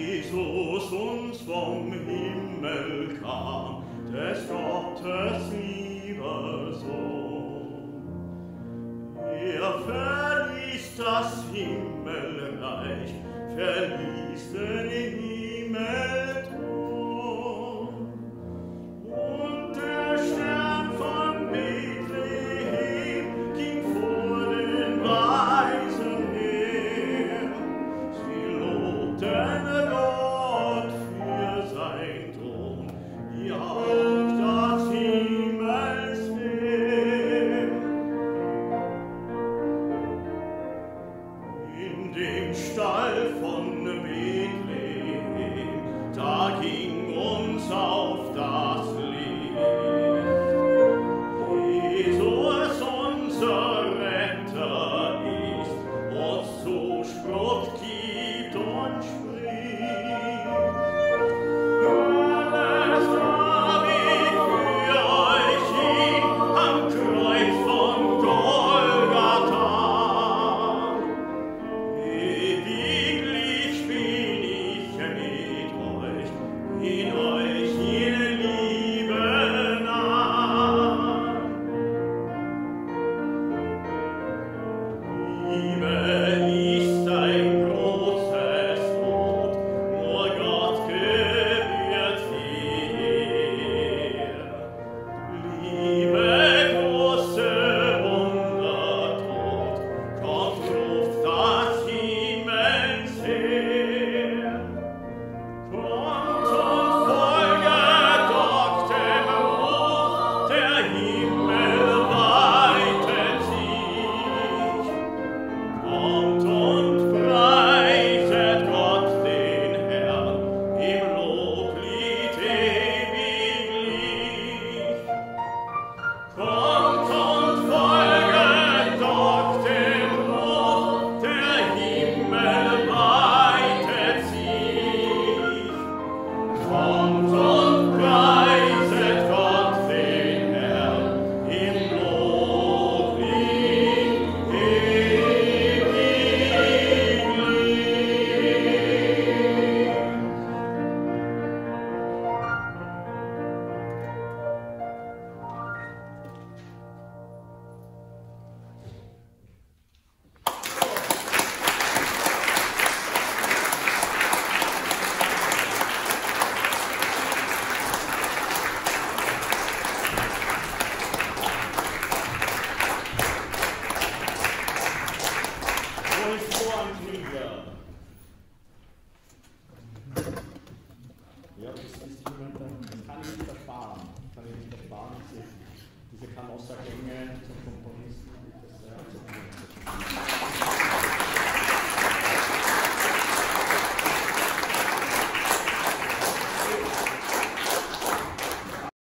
Jesus uns vom Himmel kam, des Gottes lieber Sohn. Er verließ das Himmelreich, verließ den Himmel Stop. 贺 I'm also ignorant to components.